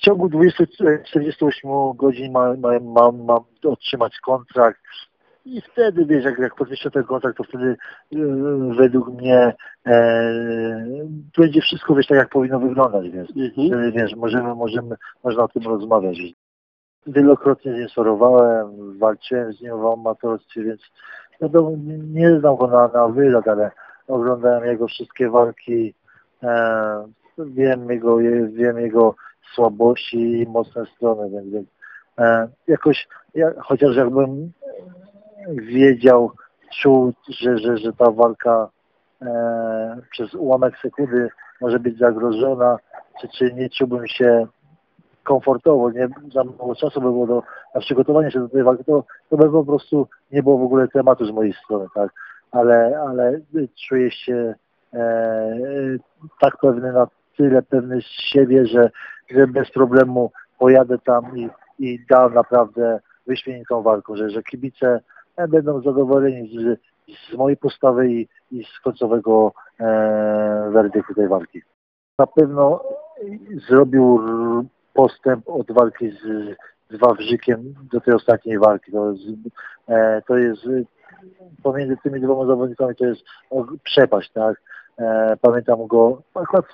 w ciągu 20-48 godzin mam ma, ma, mam otrzymać kontrakt i wtedy, wiesz, jak, jak podpiszę ten kontrakt, to wtedy e, według mnie e, będzie wszystko, wiesz, tak jak powinno wyglądać, wiesz. Mhm. Wiesz, możemy, możemy, można o tym rozmawiać. Wielokrotnie z nim sorowałem, walczyłem z nim w amatorstwie, więc wiadomo, nie- nie znam go na, na wylot, ale oglądałem jego wszystkie walki, e, wiem jego, wiem jego słabości i mocne strony, więc, e, jakoś, ja, chociaż jakbym wiedział, czuł, że, że, że ta walka e, przez ułamek sekundy może być zagrożona, czy, czy nie czułbym się komfortowo, nie za mało czasu by było do, na przygotowanie się do tej walki, to, to by po prostu nie było w ogóle tematu z mojej strony, tak, ale, ale czuję się e, tak pewny na tyle pewny z siebie, że, że bez problemu pojadę tam i, i dam naprawdę wyśmienitą walkę, że, że kibice e, będą zadowoleni z, z mojej postawy i, i z końcowego e, werdyktu tej walki. Na pewno zrobił postęp od walki z, z Wawrzykiem do tej ostatniej walki. To jest, e, to jest pomiędzy tymi dwoma zawodnikami to jest przepaść, tak? E, pamiętam go, akurat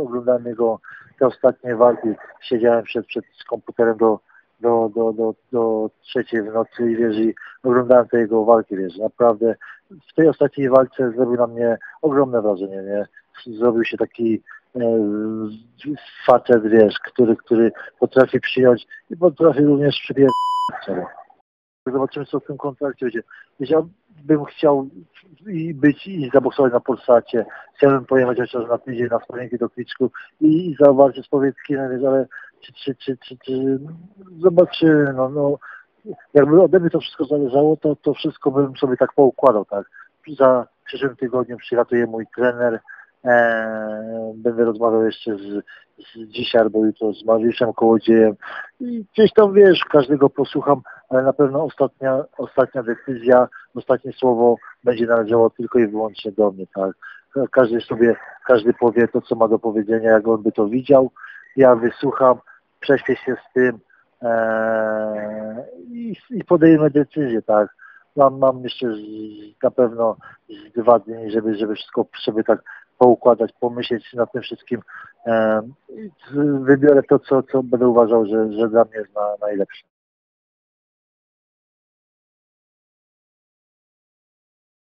oglądałem jego te ostatnie walki, siedziałem przed, przed komputerem do, do, do, do, do trzeciej w nocy i wiesz, i oglądałem te jego walki, wiesz, naprawdę w tej ostatniej walce zrobił na mnie ogromne wrażenie, nie? Zrobił się taki e, facet, wiesz, który, który potrafi przyjąć i potrafi również przypierdolić. Zobaczymy, co w tym kontrakcie będzie. Wiesz, bym chciał i być i zaboksować na Polsacie. Chciałbym pojechać chociaż na tydzień na sparingi do Kliczku i, i zobaczyć z Powiedzkinem, wiesz, ale czy, czy, czy, czy, czy zobaczymy, no, no jakby ode mnie to wszystko zależało, to, to wszystko bym sobie tak poukładał, tak. Za przyszłym tygodniem przylatuje mój trener, e, będę rozmawiał jeszcze z, z dzisiaj albo jutro z Mariuszem Kołodziejem i gdzieś tam, wiesz, każdego posłucham, ale na pewno ostatnia, ostatnia decyzja, ostatnie słowo będzie należało tylko i wyłącznie do mnie, tak. Każdy sobie, każdy powie to, co ma do powiedzenia, jak on by to widział, ja wysłucham, prześpię się z tym, Eee, i, i podejmę decyzję, tak. Mam, mam jeszcze z, na pewno z dwa dni, żeby, żeby wszystko sobie tak poukładać, pomyśleć nad tym wszystkim. Z- wybiorę to, co, co będę uważał, że, że dla mnie jest na, najlepsze.